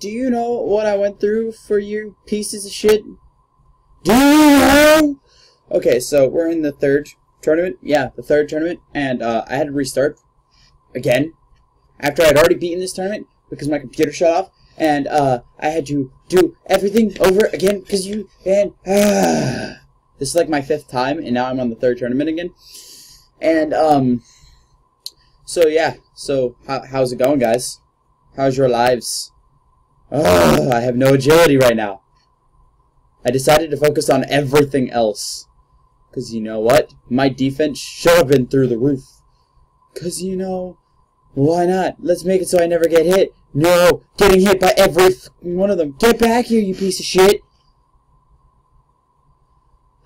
do you know what I went through for you pieces of shit? Do you know? Okay, so we're in the third tournament. Yeah, the third tournament, and uh, I had to restart again after I'd already beaten this tournament because my computer shut off, and uh, I had to do everything over again because you and uh, this is like my fifth time, and now I'm on the third tournament again, and um, so yeah, so how, how's it going, guys? How's your lives? Oh, I have no agility right now. I decided to focus on everything else. Because you know what? My defense should have been through the roof. Because you know, why not? Let's make it so I never get hit. No, getting hit by every one of them. Get back here, you piece of shit.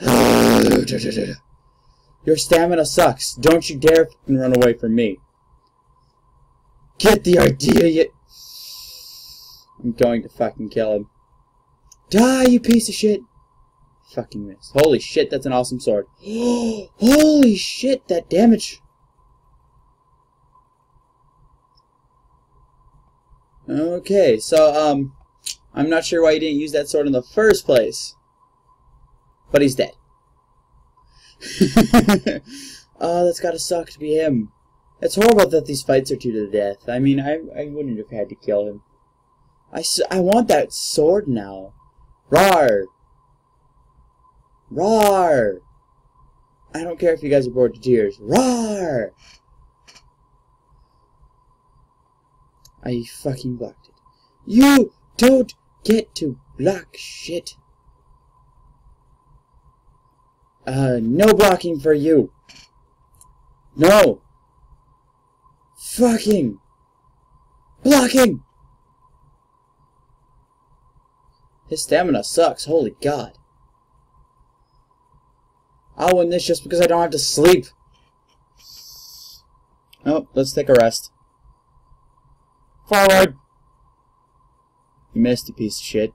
Your stamina sucks. Don't you dare run away from me. Get the idea, you... I'm going to fucking kill him. Die, you piece of shit! Fucking missed. Holy shit, that's an awesome sword. Holy shit, that damage. Okay, so, um, I'm not sure why he didn't use that sword in the first place. But he's dead. oh, that's gotta suck to be him. It's horrible that these fights are to the death. I mean, I, I wouldn't have had to kill him. I, I want that sword now. Rar! Rar! I don't care if you guys are bored to tears. Rar! I fucking blocked it. You don't get to block shit. Uh, no blocking for you. No. Fucking. Blocking! His stamina sucks, holy god. I'll win this just because I don't have to sleep. Oh, let's take a rest. Forward! You missed, you piece of shit.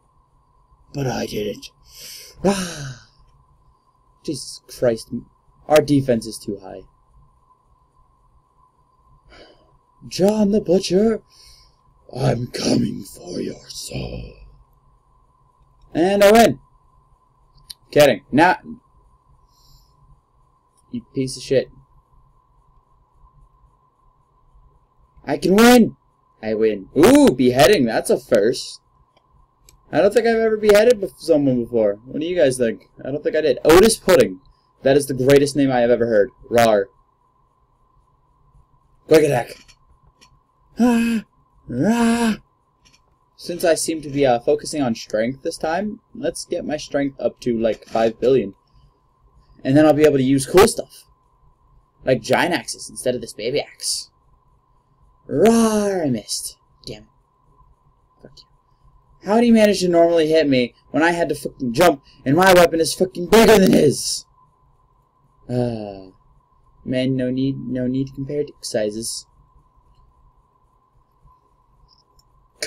But I did it. Ah! Jesus Christ. Our defense is too high. John the Butcher, I'm coming for your soul. And I win. Kidding. Not. You piece of shit. I can win! I win. Ooh, beheading. That's a first. I don't think I've ever beheaded someone before. What do you guys think? I don't think I did. Otis Pudding. That is the greatest name I have ever heard. Rar. Quick attack. Ah, rah. Since I seem to be uh, focusing on strength this time, let's get my strength up to like 5 billion. And then I'll be able to use cool stuff. Like giant axes instead of this baby axe. Rawr, I missed. Damn it. Fuck you. How do you manage to normally hit me when I had to fucking jump and my weapon is fucking bigger than his? Uh, man, no need, no need to compare dick sizes.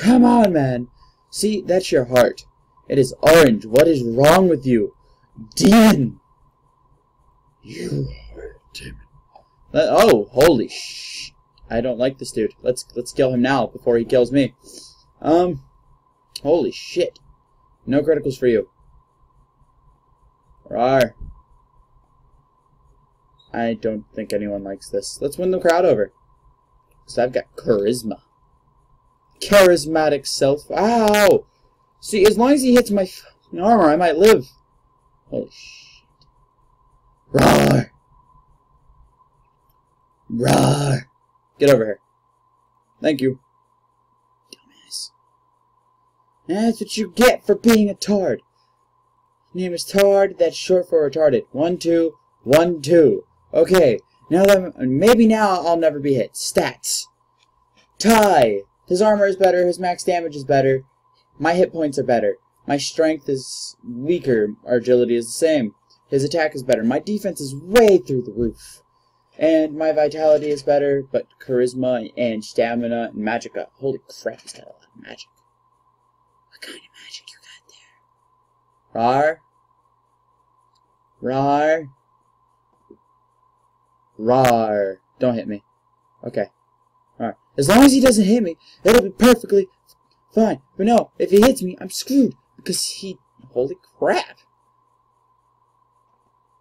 Come on, man. See, that's your heart. It is orange. What is wrong with you? Demon! You are a demon. oh, holy sh! I don't like this dude. Let's let's kill him now before he kills me. Um, holy shit. No criticals for you. Rawr. I don't think anyone likes this. Let's win the crowd over. Because I've got charisma charismatic self. Ow! See, as long as he hits my armor, I might live. Holy shit. Roar! Roar! Get over here. Thank you. Dumbass. That's what you get for being a tard. name is Tard, that's short for retarded. One, two, one, two. Okay, now that I'm, maybe now I'll never be hit. Stats. Tie. His armor is better, his max damage is better, my hit points are better, my strength is weaker, our agility is the same, his attack is better, my defense is way through the roof, and my vitality is better, but charisma and stamina and magicka, holy crap, he's got a lot of magic. What kind of magic you got there? Rar? Rar? Rar. Don't hit me. Okay. Alright. As long as he doesn't hit me, it'll be perfectly fine. But no, if he hits me, I'm screwed. Because he... Holy crap.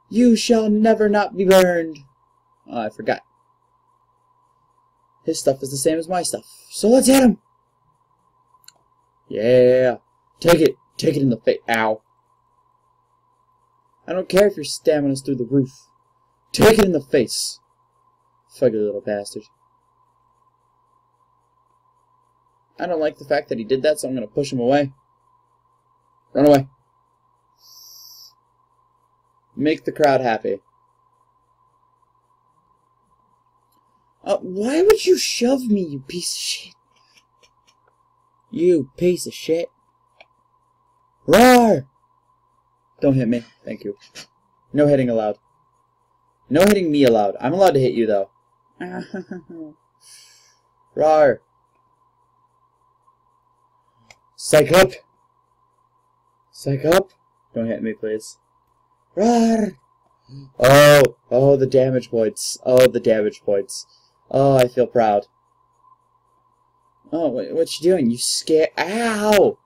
You shall never not be burned. Oh, I forgot. His stuff is the same as my stuff. So let's hit him. Yeah. Take it. Take it in the face. Ow. I don't care if your stamina's through the roof. Take it in the face. Fugly little bastard. I don't like the fact that he did that, so I'm going to push him away. Run away. Make the crowd happy. Uh, why would you shove me, you piece of shit? You piece of shit. Roar! Don't hit me. Thank you. No hitting allowed. No hitting me allowed. I'm allowed to hit you, though. Roar! Psych up! Psych up! Don't hit me, please. Roar! Oh, oh, the damage points. Oh, the damage points. Oh, I feel proud. Oh, what, what you doing? You scared? Ow!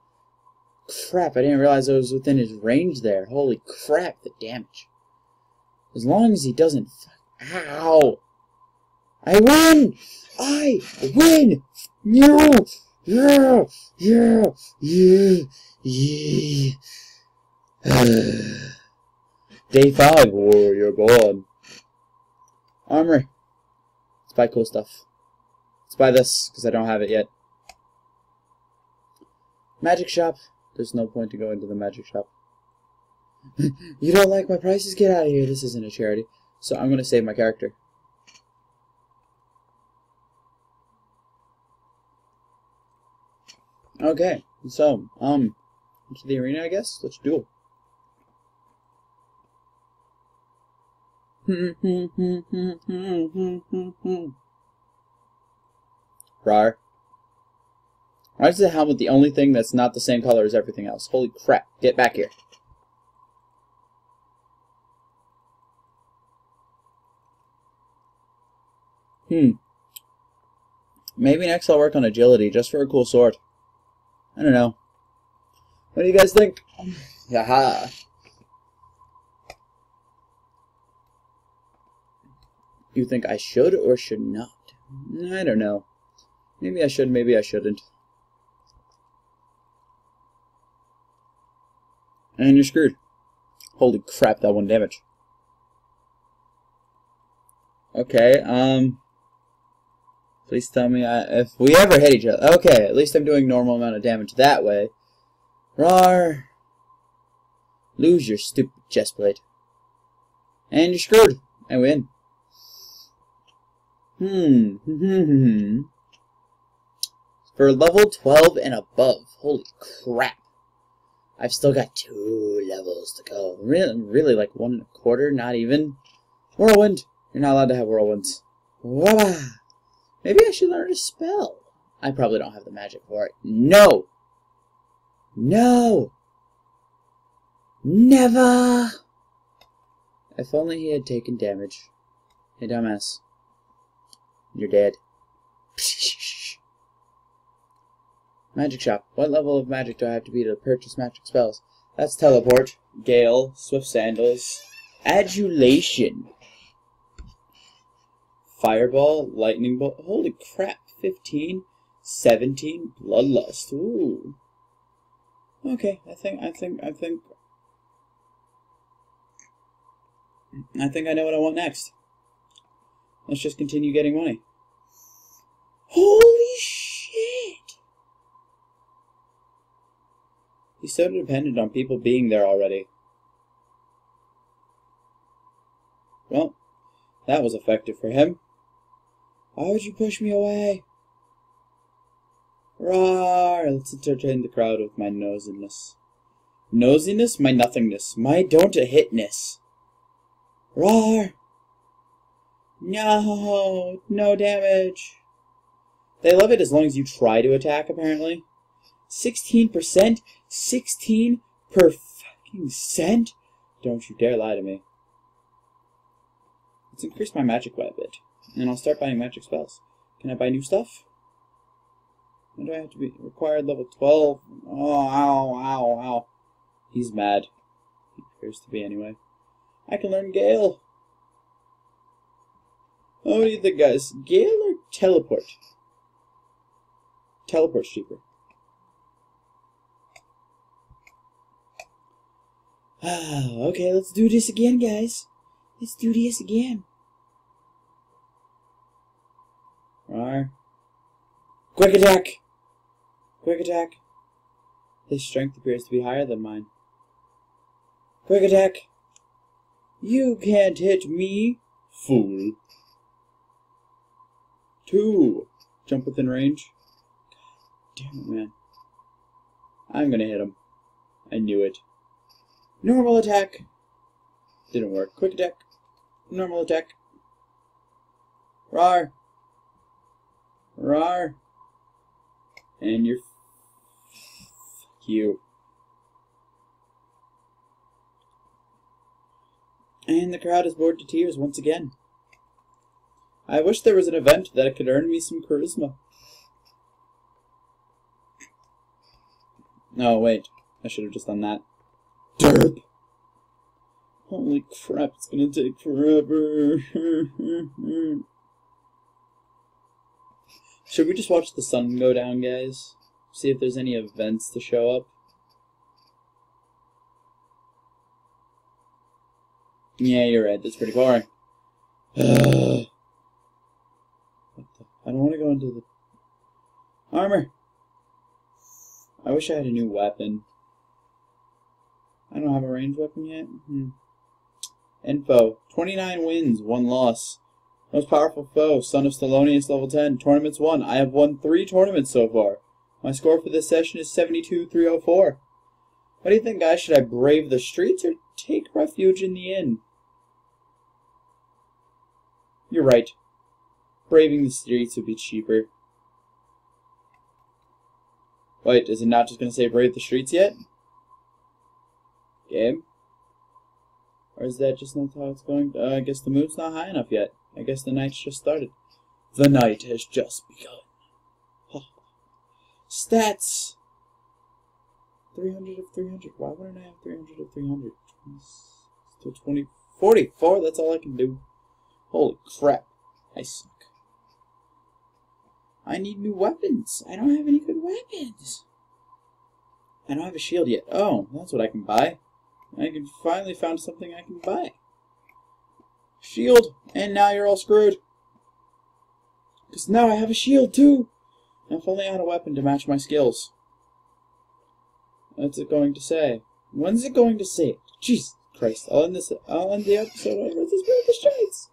Crap, I didn't realize I was within his range there. Holy crap, the damage. As long as he doesn't... Ow! I win! I win! No! Yeah! Yeah! Yeah! Yeah! Day 5, warrior gone. Armor. Let's buy cool stuff. Let's buy this, because I don't have it yet. Magic shop. There's no point to go into the magic shop. you don't like my prices? Get out of here. This isn't a charity. So I'm going to save my character. Okay, so, um, into the arena, I guess? Let's duel. Rar. Why is the helmet the only thing that's not the same color as everything else? Holy crap. Get back here. Hmm. Maybe next I'll work on agility, just for a cool sword. I don't know. What do you guys think? Yaha. You think I should or should not? I don't know. Maybe I should, maybe I shouldn't. And you're screwed. Holy crap, that one damage. Okay, um... Please tell me I, if we ever hit each other. Okay, at least I'm doing normal amount of damage that way. Rar. Lose your stupid chest plate. And you're screwed. I win. Hmm. For level 12 and above. Holy crap. I've still got two levels to go. Really, really like one and a quarter, not even. Whirlwind. You're not allowed to have whirlwinds. Wah! Maybe I should learn a spell. I probably don't have the magic for it. No! No! Never! If only he had taken damage. Hey, dumbass. You're dead. Magic shop. What level of magic do I have to be to purchase magic spells? That's teleport, gale, swift sandals, adulation, fireball, lightning bolt. Holy crap! 15, 17, bloodlust. Ooh. Okay, I think, I think, I think, I think I know what I want next. Let's just continue getting money. Holy shit! He's so dependent on people being there already. Well, that was effective for him. Why would you push me away? Roar! Let's entertain the crowd with my nosiness. Nosiness? My nothingness. My don't-a-hitness. Roar! No! No damage! They love it as long as you try to attack, apparently. 16%? 16 per fucking cent? Don't you dare lie to me. Let's increase my magic by a bit. And I'll start buying magic spells. Can I buy new stuff? When do I have to be required level 12? Oh, ow, ow, ow. He's mad. He appears to be anyway. I can learn Gale. Oh, what do you think, guys? Gale or teleport? Teleport's cheaper. Okay, let's do this again, guys. Let's do this again. Rar. Quick attack! Quick attack. His strength appears to be higher than mine. Quick attack! You can't hit me, fool. Two. Jump within range. Damn it, man. I'm gonna hit him. I knew it. Normal attack. Didn't work. Quick attack. Normal attack. Rar. Rar. And you're... You. And the crowd is bored to tears once again. I wish there was an event that could earn me some charisma. No, wait. I should have just done that. Derp! Holy crap, it's gonna take forever. should we just watch the sun go down, guys? See if there's any events to show up? Yeah, you're right. That's pretty boring. I don't want to go into the armor. I wish I had a new weapon. I don't have a ranged weapon yet. Hmm. Info: 29 wins, 1 loss. Most powerful foe: Son of Stallonius, level 10. Tournaments won. I have won 3 tournaments so far. My score for this session is 72-304. What do you think, guys? Should I brave the streets or take refuge in the inn? You're right. Braving the streets would be cheaper. Wait, is it not just going to say brave the streets yet? Game? Or is that just not how it's going? Uh, I guess the mood's not high enough yet. I guess the night's just started. The night has just begun. Stats! 300 of 300. Why wouldn't I have 300 of 300? Still 20. 44, that's all I can do. Holy crap. I suck. I need new weapons. I don't have any good weapons. I don't have a shield yet. Oh, that's what I can buy. I can finally found something I can buy. Shield, and now you're all screwed. Because now I have a shield too. And if only I had a weapon to match my skills. What's it going to say? When's it going to say it? Jesus Christ! I'll end this. I'll end the episode over this the streets.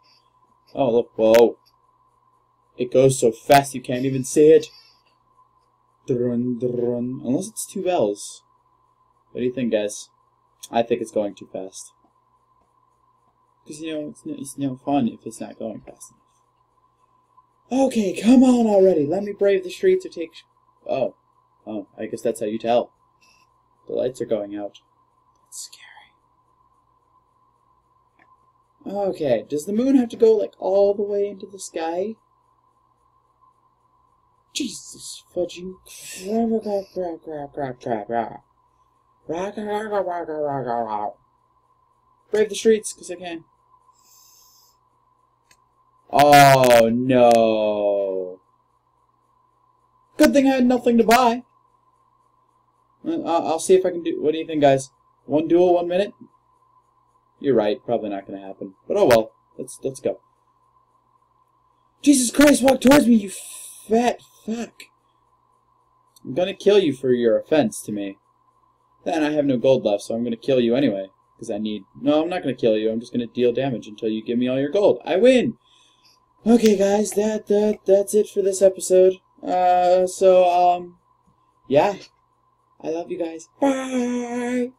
Oh look! Whoa! It goes so fast you can't even see it. Drun, drun. Unless it's two bells. What do you think, guys? I think it's going too fast. Because, you know, it's no, it's no fun if it's not going fast enough. Okay, come on already. Let me brave the streets or take... oh. Oh, I guess that's how you tell. The lights are going out. That's scary. Okay, does the moon have to go, like, all the way into the sky? Jesus fudging. Brave the streets, because I can. Oh, no. Good thing I had nothing to buy. I'll see if I can do... What do you think, guys? One duel, one minute? You're right. Probably not going to happen. But oh well. Let's, let's go. Jesus Christ, walk towards me, you fat fuck. I'm gonna kill you for your offense to me. Then I have no gold left, so I'm going to kill you anyway. Because I need... No, I'm not going to kill you. I'm just going to deal damage until you give me all your gold. I win! Okay, guys, that, that that's it for this episode. Uh, so, um, yeah. I love you guys. Bye!